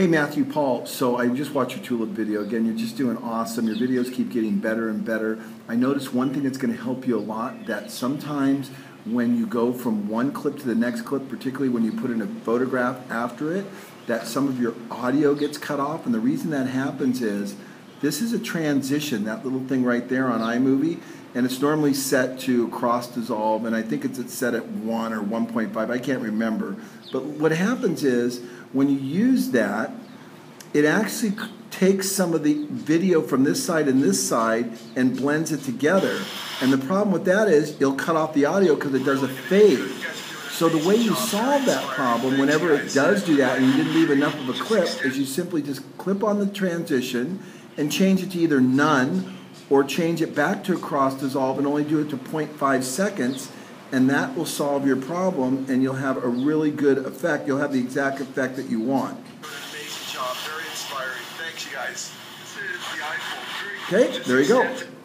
Hey Matthew Paul, so I just watched your tulip video. Again, you're just doing awesome. Your videos keep getting better and better. I noticed one thing that's going to help you a lot that sometimes when you go from one clip to the next clip, particularly when you put in a photograph after it, that some of your audio gets cut off. And the reason that happens is this is a transition, that little thing right there on iMovie, and it's normally set to cross dissolve, and I think it's set at 1 or 1.5, I can't remember. But what happens is when you use that, it actually takes some of the video from this side and this side and blends it together. And the problem with that is you'll cut off the audio because it does a fade. So the way you solve that problem whenever it does do that and you didn't leave enough of a clip is you simply just clip on the transition and change it to either none or change it back to a cross dissolve and only do it to 0.5 seconds and that will solve your problem and you'll have a really good effect. You'll have the exact effect that you want. Amazing job, very inspiring. Thanks, you guys. Okay, there you go.